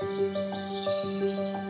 Música